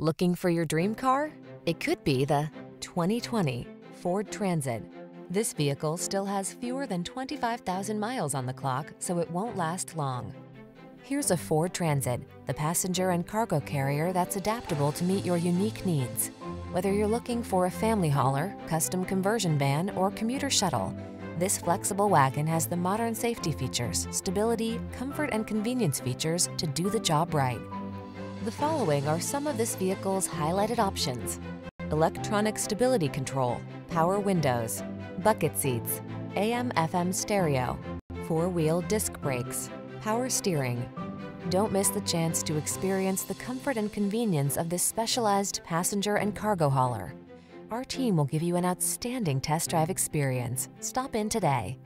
Looking for your dream car? It could be the 2020 Ford Transit. This vehicle still has fewer than 25,000 miles on the clock, so it won't last long. Here's a Ford Transit, the passenger and cargo carrier that's adaptable to meet your unique needs. Whether you're looking for a family hauler, custom conversion van, or commuter shuttle, this flexible wagon has the modern safety features, stability, comfort, and convenience features to do the job right. The following are some of this vehicle's highlighted options. Electronic stability control, power windows, bucket seats, AM FM stereo, four-wheel disc brakes, power steering. Don't miss the chance to experience the comfort and convenience of this specialized passenger and cargo hauler. Our team will give you an outstanding test drive experience. Stop in today.